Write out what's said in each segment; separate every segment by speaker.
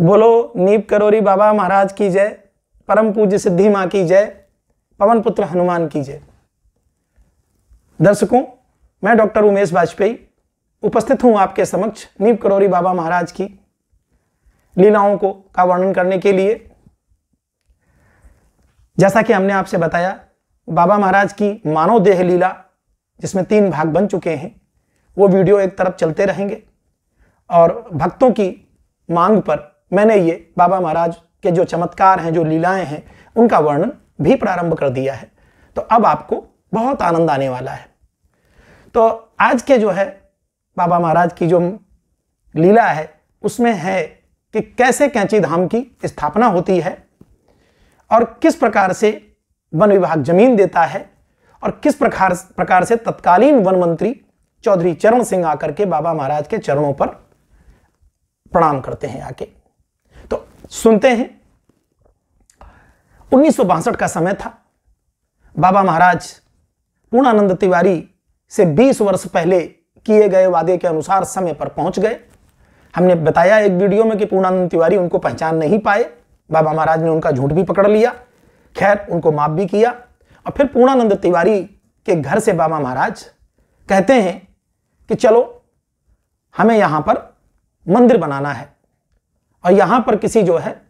Speaker 1: बोलो, नीप करोरी बाबा महाराज की जय, परम पूज्य सिद्धि माँ की जय, पवन पुत्र हनुमान की जय। दर्शकों, मैं डॉक्टर उमेश वाजपेयी उपस्थित हूँ आपके समक्ष नीप करोरी बाबा महाराज की लीलाओं को का वर्णन करने के लिए। जैसा कि हमने आपसे बताया, बाबा महाराज की मानव देह लीला, जिसमें तीन भाग बन चुके हैं, वो वीडियो एक तरफ़ चलते रहेंगे और भक्तों की मांग पर मैंने ये बाबा महाराज के जो चमत्कार हैं, जो लीलाएँ हैं, उनका वर्णन भी प्रारंभ कर दिया है। तो अब आपको बहुत आनंद आने वाला है। तो आज के जो है बाबा महाराज की जो लीला है, उसमें है कि कैसे कैंची धाम की स्थापना होती है और किस प्रकार से वन विभाग ज़मीन देता है और किस प्रकार प्रकार से तत्कालीन वन मंत्री चौधरी चरण सिंह आकर के बाबा महाराज के चरणों पर प्रणाम करते हैं आके सुनते हैं। उन्नीस सौ बासठ का समय था। बाबा महाराज पूर्णानंद तिवारी से 20 वर्ष पहले किए गए वादे के अनुसार समय पर पहुँच गए। हमने बताया एक वीडियो में कि पूर्णानंद तिवारी उनको पहचान नहीं पाए। बाबा महाराज ने उनका झूठ भी पकड़ लिया। खैर, उनको माफ़ भी किया। और फिर पूर्णानंद तिवारी के घर से बाबा महाराज कहते हैं कि चलो, हमें यहाँ पर मंदिर बनाना है। और यहाँ पर किसी जो है,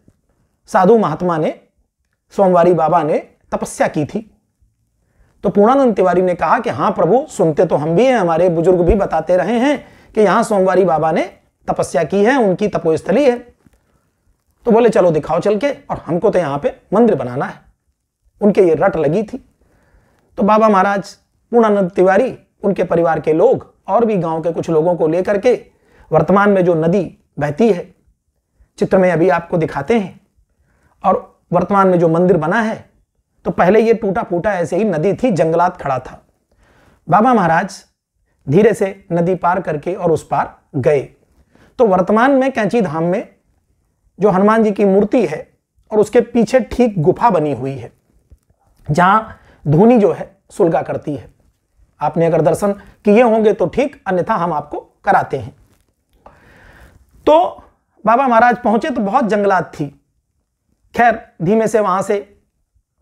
Speaker 1: साधु महात्मा ने, सोमवारी बाबा ने तपस्या की थी। तो पूर्णानंद तिवारी ने कहा कि हाँ प्रभु, सुनते तो हम भी हैं, हमारे बुज़ुर्ग भी बताते रहे हैं कि यहाँ सोमवारी बाबा ने तपस्या की है, उनकी तपोस्थली है। तो बोले, चलो दिखाओ चल के, और हमको तो यहाँ पे मंदिर बनाना है। उनके ये रट लगी थी। तो बाबा महाराज, पूर्णानंद तिवारी, उनके परिवार के लोग, और भी गाँव के कुछ लोगों को लेकर के, वर्तमान में जो नदी बहती है चित्र में अभी आपको दिखाते हैं। और वर्तमान में जो मंदिर बना है तो पहले ये टूटा फूटा ऐसे ही नदी थी, जंगलात खड़ा था। बाबा महाराज धीरे से नदी पार करके और उस पार गए। तो वर्तमान में कैंची धाम में जो हनुमान जी की मूर्ति है, और उसके पीछे ठीक गुफा बनी हुई है, जहाँ धूनी जो है, सुलगा करती है। आपने अगर दर्शन किए होंगे तो ठीक, अन्यथा हम आपको कराते हैं। तो बाबा महाराज पहुँचे तो बहुत जंगलात थी। खैर, धीमे से वहाँ से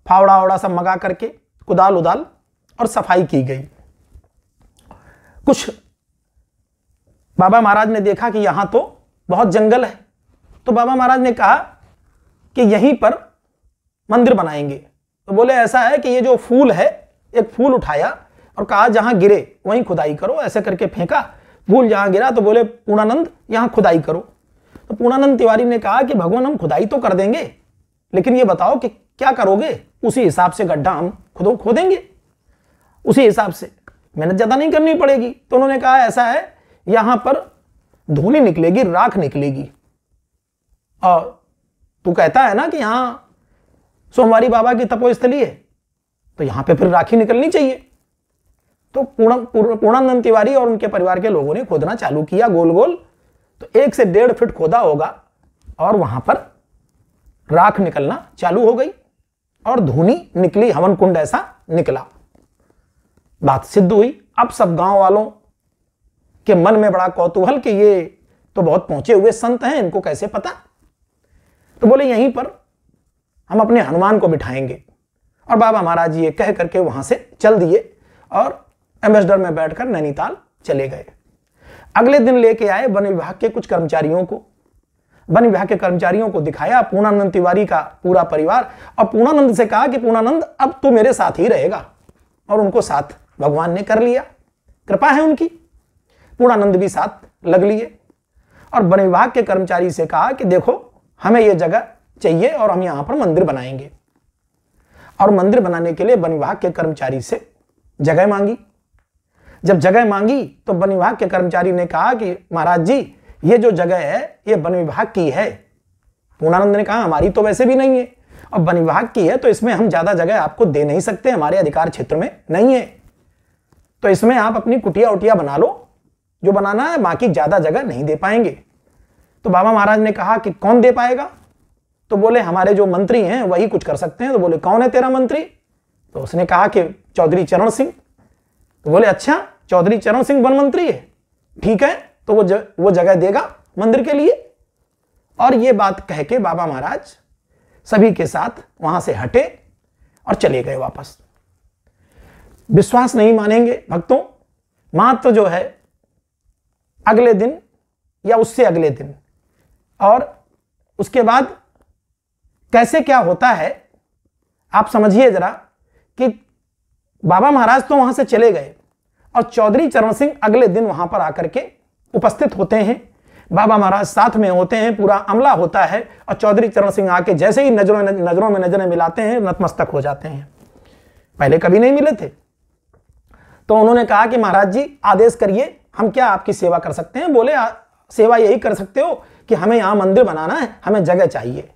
Speaker 1: फावड़ा वड़ा सब मगा करके कुदाल उदाल और सफ़ाई की गई। कुछ बाबा महाराज ने देखा कि यहाँ तो बहुत जंगल है। तो बाबा महाराज ने कहा कि यहीं पर मंदिर बनाएँगे। तो बोले, ऐसा है कि ये जो फूल है, एक फूल उठाया और कहा, जहाँ गिरे, वहीं खुदाई करो, ऐसे करके फेंका। फूल जहाँ गिरा तो बोले, पूर्णानंद, यहाँ खुदाई करो। तो पूर्णानंद तिवारी ने कहा कि भगवान, हम खुदाई तो कर देंगे, लेकिन ये बताओ कि क्या करोगे? उसी हिसाब से गड्ढा हम खुद खोदेंगे। उसी हिसाब से मेहनत ज़्यादा नहीं करनी पड़ेगी। तो उन्होंने कहा, ऐसा है, यहाँ पर धूली निकलेगी, राख निकलेगी। और तू कहता है ना कि यहाँ सोमवारी बाबा की तपोस्थली है तो यहाँ पे फिर राखी निकलनी चाहिए। तो पूर्ण पूर्णानंद तिवारी और उनके परिवार के लोगों ने खोदना चालू किया गोल गोल तो एक से डेढ़ फीट खोदा होगा और वहाँ पर राख निकलना चालू हो गई और धुनी निकली, हवन कुंड ऐसा निकला। बात सिद्ध हुई। अब सब गाँव वालों के मन में बड़ा कौतूहल कि ये तो बहुत पहुँचे हुए संत हैं, इनको कैसे पता? तो बोले, यहीं पर हम अपने हनुमान को बिठाएँगे और बाबा महाराज ये कह करके वहाँ से चल दिए और एम्बेसडर में बैठकर नैनीताल चले गए। अगले दिन लेके आए वन विभाग के कुछ कर्मचारियों को। वन विभाग के कर्मचारियों को दिखाया पूर्णानंद तिवारी का पूरा परिवार और पूर्णानंद से कहा कि पूर्णानंद, अब तो मेरे साथ ही रहेगा और उनको साथ भगवान ने कर लिया। कृपा है उनकी। पूर्णानंद भी साथ लग लिए और वन विभाग के कर्मचारी से कहा कि देखो, हमें यह जगह चाहिए और हम यहाँ पर मंदिर बनाएँगे। और मंदिर बनाने के लिए वन विभाग के कर्मचारी से जगह मांगी। जब जगह मांगी तो वन विभाग के कर्मचारी ने कहा कि, महाराज जी, ये जो जगह है, ये वन विभाग की है। पूर्णानंद ने कहा, हमारी तो वैसे भी नहीं है। और वन विभाग की है तो इसमें हम ज़्यादा जगह आपको दे नहीं सकते, हमारे अधिकार क्षेत्र में नहीं है। तो इसमें आप अपनी कुटिया उटिया बना लो। जो बनाना है, बाकी ज़्यादा जगह नहीं दे पाएँगे। तो बाबा महाराज ने कहा कि, कौन दे पाएगा? तो बोले, हमारे जो मंत्री हैं, वही कुछ कर सकते हैं। तो बोले, कौन है तेरा मंत्री? तो उसने कहा कि, चौधरी चरण सिंह। तो बोले अच्छा चौधरी चरण सिंह वन मंत्री है। ठीक है तो वो ज, वो जगह देगा मंदिर के लिए। और ये बात कह के बाबा महाराज सभी के साथ वहाँ से हटे और चले गए वापस। विश्वास नहीं मानेंगे भक्तों मात्र जो है अगले दिन या उससे अगले दिन। और उसके बाद कैसे क्या होता है आप समझिए जरा कि बाबा महाराज तो वहाँ से चले गए और चौधरी चरण सिंह अगले दिन वहाँ पर आकर के उपस्थित होते हैं। बाबा महाराज साथ में होते हैं, पूरा अमला होता है और चौधरी चरण सिंह आके जैसे ही नज़रों नज़रों में नज़रें मिलाते हैं, नतमस्तक हो जाते हैं। पहले कभी नहीं मिले थे। तो उन्होंने कहा कि महाराज जी, आदेश करिए, हम क्या आपकी सेवा कर सकते हैं? बोले सेवा यही कर सकते हो कि हमें यहाँ मंदिर बनाना है, हमें जगह चाहिए।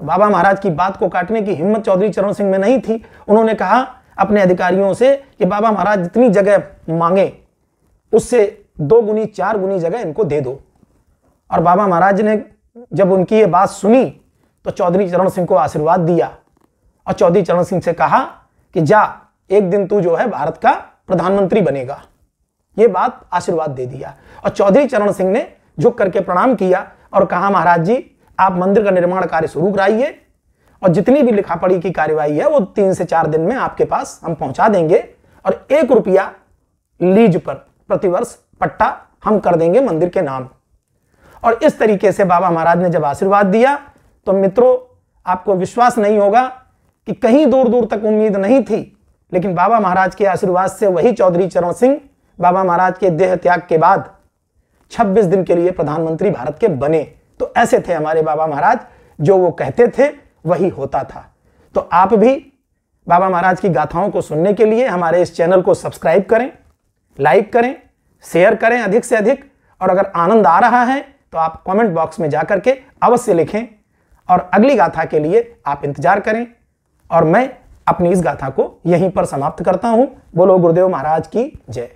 Speaker 1: बाबा महाराज की बात को काटने की हिम्मत चौधरी चरण सिंह में नहीं थी। उन्होंने कहा अपने अधिकारियों से कि बाबा महाराज जितनी जगह मांगे, उससे दो गुनी, चार गुनी जगह इनको दे दो। और बाबा महाराज ने जब उनकी ये बात सुनी तो चौधरी चरण सिंह को आशीर्वाद दिया और चौधरी चरण सिंह से कहा कि जा, एक दिन तू जो है भारत का प्रधानमंत्री बनेगा। ये बात आशीर्वाद दे दिया। और चौधरी चरण सिंह ने झुक करके प्रणाम किया और कहा, महाराज जी, आप मंदिर का निर्माण कार्य शुरू कराइए। और जितनी भी लिखा पढ़ी की कार्यवाही है, वो तीन से चार दिन में आपके पास हम पहुँचा देंगे और एक रुपया लीज पर प्रतिवर्ष पट्टा हम कर देंगे मंदिर के नाम। और इस तरीके से बाबा महाराज ने जब आशीर्वाद दिया तो मित्रों, आपको विश्वास नहीं होगा कि कहीं दूर दूर तक उम्मीद नहीं थी, लेकिन बाबा महाराज के आशीर्वाद से वही चौधरी चरण सिंह बाबा महाराज के देह त्याग के बाद 26 दिन के लिए प्रधानमंत्री भारत के बने। तो ऐसे थे हमारे बाबा महाराज, जो वो कहते थे वही होता था। तो आप भी बाबा महाराज की गाथाओं को सुनने के लिए हमारे इस चैनल को सब्सक्राइब करें, लाइक करें, शेयर करें अधिक से अधिक, और अगर आनंद आ रहा है तो आप कमेंट बॉक्स में जाकर के अवश्य लिखें, और अगली गाथा के लिए आप इंतज़ार करें, और मैं अपनी इस गाथा को यहीं पर समाप्त करता हूँ। बोलो गुरुदेव महाराज की जय।